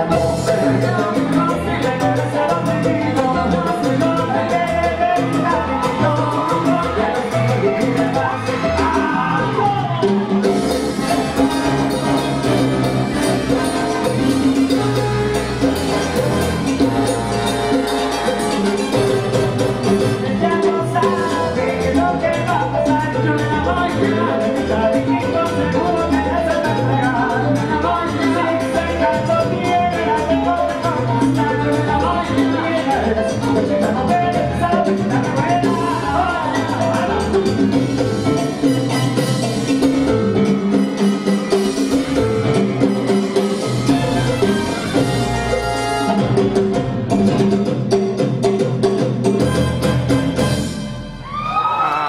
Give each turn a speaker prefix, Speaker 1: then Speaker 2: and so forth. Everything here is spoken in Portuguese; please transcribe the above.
Speaker 1: amor.